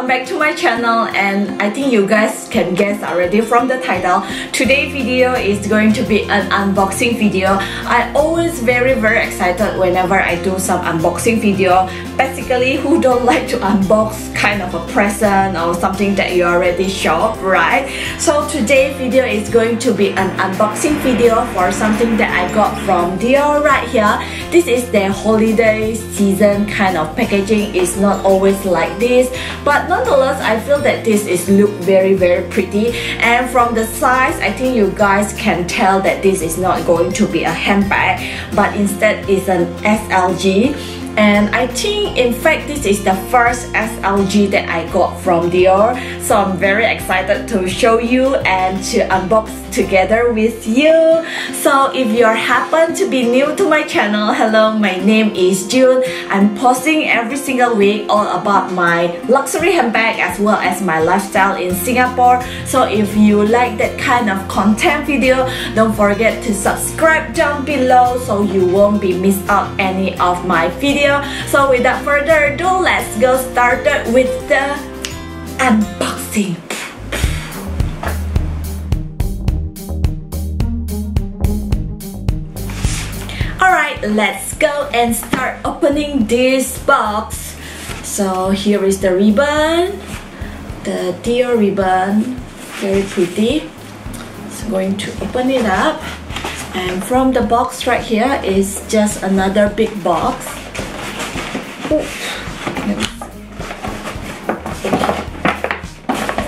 welcome back to my channel and I think you guys can guess already from the title today's video is going to be an unboxing video. I always very very excited whenever I do some unboxing video. Basically who don't like to unbox kind of a present or something that you already shop right? So today's video is going to be an unboxing video for something that I got from Dior right here. This is their holiday season kind of packaging. It's not always like this but nonetheless I feel that this is look very very pretty. And from the size I think you guys can tell that this is not going to be a handbag but instead is an SLG and I think in fact this is the first SLG that I got from Dior. So I'm very excited to show you and to unbox together with you. So if you happen to be new to my channel hello my name is June. I'm posting every single week all about my luxury handbag as well as my lifestyle in Singapore. So if you like that kind of content video don't forget to subscribe down below so you won't be missed out any of my video so without further ado let's go started with the unboxing Alright, let's go and start opening this box. So here is the ribbon, the Dior ribbon, very pretty. So going to open it up. And from the box right here is just another big box. It's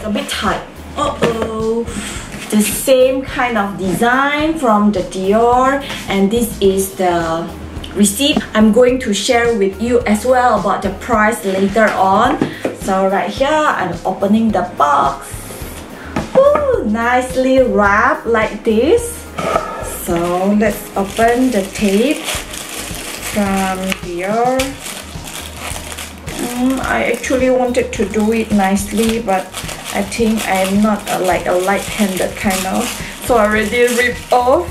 a bit tight. Uh-oh. The same kind of design from the Dior and this is the receipt I'm going to share with you as well about the price later on. So right here I'm opening the box. Ooh, nicely wrapped like this. So let's open the tape from Dior I actually wanted to do it nicely but I think I'm not a, like a light-handed kind of. So I already ripped off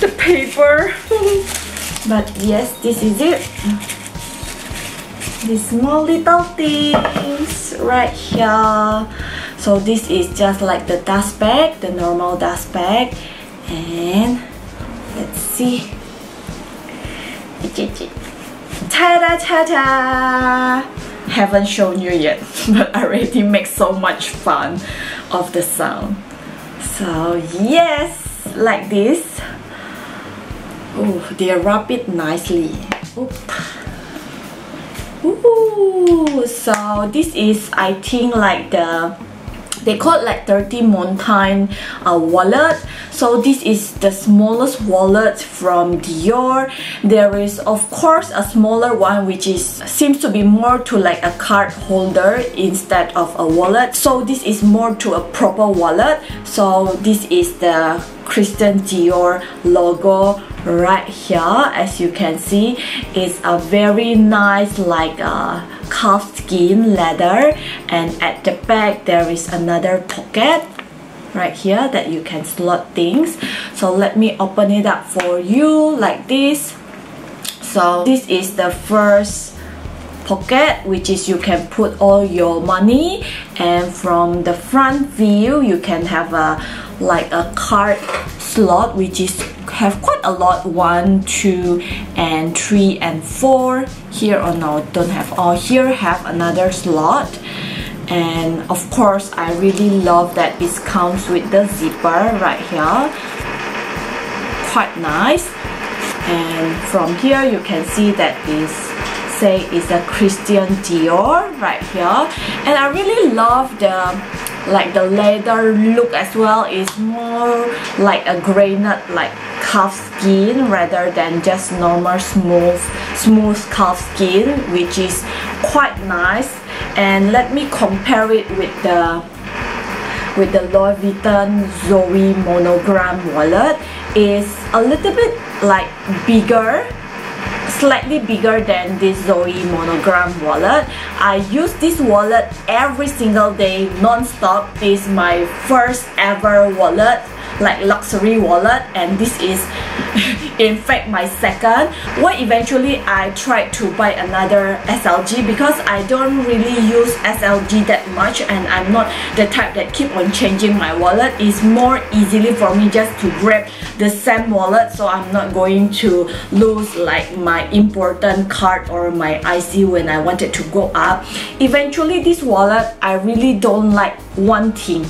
the paper. But yes this is it. These small little things right here. So this is just like the dust bag the normal dust bag. And let's see ta-da ta-da. Haven't shown you yet but I already make so much fun of the sound. So yes like this. Oh they wrap it nicely. Oop. Ooh, so this is I think like the they call it like 30 Montaigne uh, wallet. So this is the smallest wallet from Dior. There is of course a smaller one which is seems to be more to like a card holder instead of a wallet. So this is more to a proper wallet. So this is the Christian Dior logo right here. As you can see it's a very nice like a uh, calfskin leather and at the back there is another pocket right here that you can slot things. So let me open it up for you like this. So this is the first pocket which is you can put all your money and from the front view you can have a like a card slot which is have quite a lot one two and three and four here or no don't have. All here have another slot. And of course I really love that this comes with the zipper right here. Quite nice. And from here you can see that this say is a Christian Dior right here. And I really love the like the leather look as well. Is more like a granite like calf skin rather than just normal smooth smooth calf skin which is quite nice and let me compare it with the with the Louis Vuitton Zoe monogram wallet is a little bit like bigger slightly bigger than this Zoe monogram wallet. I use this wallet every single day non-stop. This is my first ever wallet like luxury wallet and this is in fact my second. Why eventually I tried to buy another SLG because I don't really use SLG that much and I'm not the type that keep on changing my wallet. It's more easily for me just to grab the same wallet so I'm not going to lose like my important card or my IC when I wanted to go up. Eventually this wallet I really don't like one thing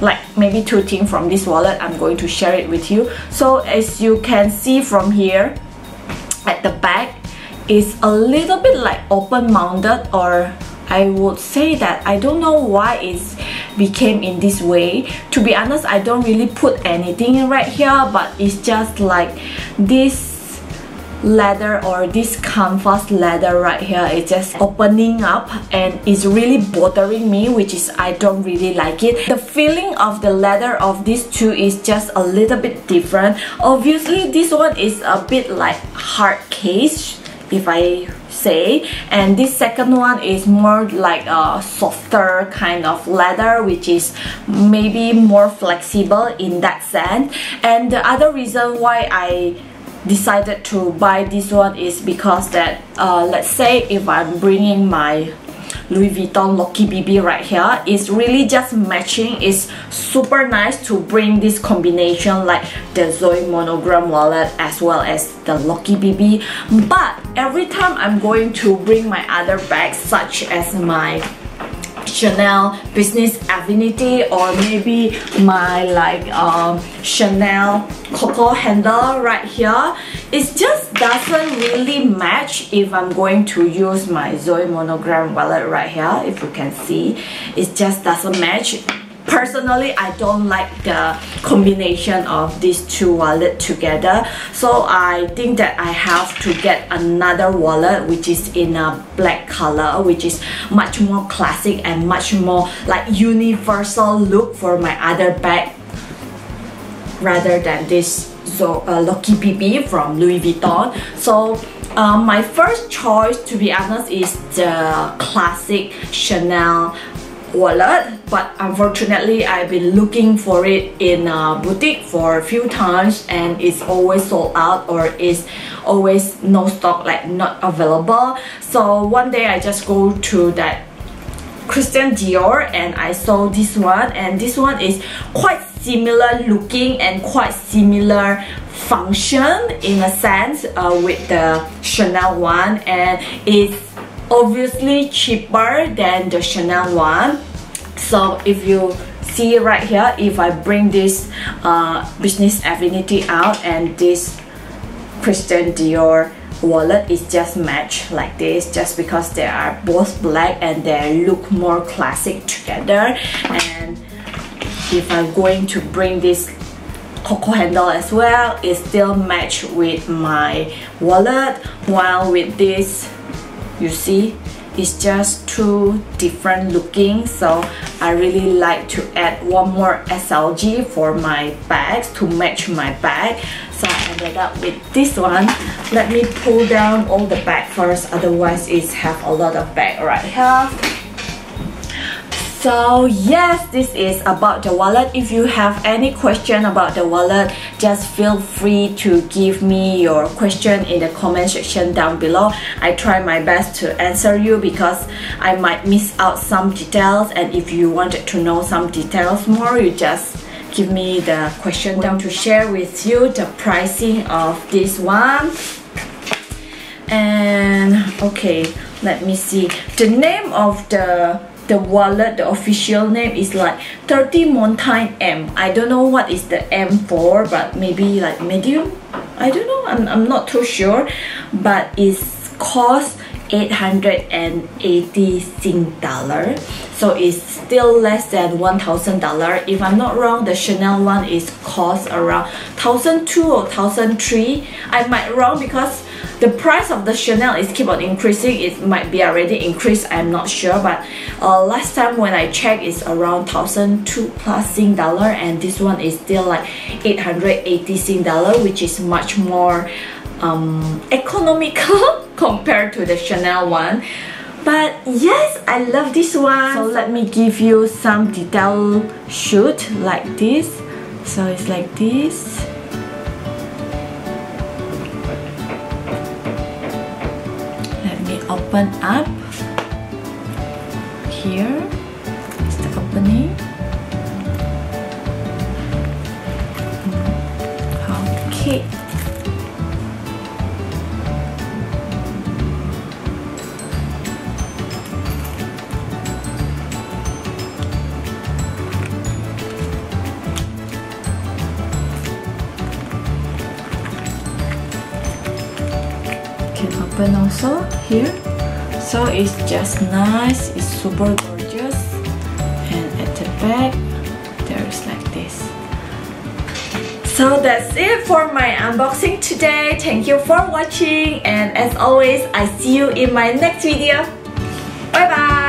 like maybe two things from this wallet I'm going to share it with you. So as you can see from here at the back is a little bit like open mounted or I would say that I don't know why it became in this way. To be honest I don't really put anything right here but it's just like this leather or this canvas leather right here is just opening up and it's really bothering me which is I don't really like it. The feeling of the leather of these two is just a little bit different. Obviously this one is a bit like hard case if I say. And this second one is more like a softer kind of leather which is maybe more flexible in that sense. And the other reason why I decided to buy this one is because that uh, let's say if I'm bringing my Louis Vuitton Locky BB right here it's really just matching. It's super nice to bring this combination like the Zoe monogram wallet as well as the Locky BB but every time I'm going to bring my other bags such as my Chanel Business Affinity or maybe my like um, Chanel Coco handle right here. It just doesn't really match if I'm going to use my Zoe monogram wallet right here if you can see. It just doesn't match personally I don't like the combination of these two wallet together. So I think that I have to get another wallet which is in a black color which is much more classic and much more like universal look for my other bag rather than this so uh, Locky BB from Louis Vuitton. So um, my first choice to be honest is the classic Chanel wallet but unfortunately I've been looking for it in a boutique for a few times and it's always sold out or is always no stock like not available. So one day I just go to that Christian Dior and I saw this one and this one is quite similar looking and quite similar function in a sense uh, with the Chanel one and it's obviously cheaper than the Chanel one. So if you see right here if I bring this uh, business affinity out and this Christian Dior wallet is just matched like this just because they are both black and they look more classic together. And if I'm going to bring this Coco handle as well it still match with my wallet while with this you see it's just two different looking. So I really like to add one more SLG for my bags to match my bag. So I ended up with this one. Let me pull down all the bag first otherwise it's have a lot of bag right here so yes this is about the wallet. If you have any question about the wallet just feel free to give me your question in the comment section down below. I try my best to answer you because i might miss out some details. And if you wanted to know some details more you just give me the question down to share with you the pricing of this one. And okay let me see. The name of the the wallet, the official name is like 30 Montaigne M. I don't know what is the M for, but maybe like medium. I don't know. I'm, I'm not too sure, but it's cost 880 Sing dollar so it's still less than $1,000 if I'm not wrong the Chanel one is cost around 1,002 or 1,003 I might wrong because the price of the Chanel is keep on increasing. It might be already increased I'm not sure but uh, last time when I checked it's around 1002 plus Sing dollar and this one is still like 880 Sing dollar which is much more um, economical compared to the Chanel one. But yes I love this one. So let me give you some detail shoot like this. So it's like this open up. Here is the opening open also here. So it's just nice it's super gorgeous. And at the back there is like this. So that's it for my unboxing today. Thank you for watching and as always I see you in my next video. Bye bye